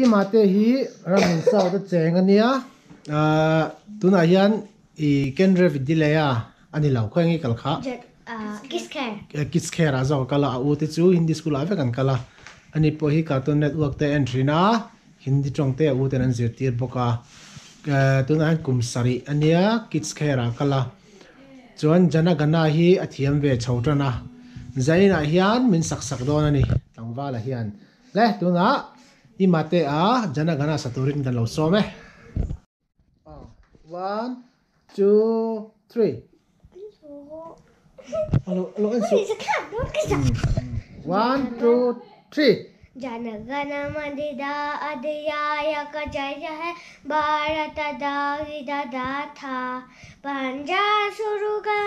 i ma te hi ramin sau ta cheng ania a tuna hian i kenre vidilaya ani lau khoi ngi kal kha kiss care. Kids care a zo kala a u te chu hindi school ave kan kala ani po hi cartoon network te entry na hindi tong te u te nan zir tir boka tuna han kum sari ania kids care kala chuan jana gana hi a thiam ve chhotrana zaina hian min sak sak don ani tangwala hian le tuna imate a jana gana saturin kan lo som e one two three. Alo alo anh số one two three. ಜನಗಣ da ಅಧಿಯಾಯಕ tha. ಹೇ ಭಾರತದ ವಿಧದಾಥ ಪಂಜಾಸುರುಗಳ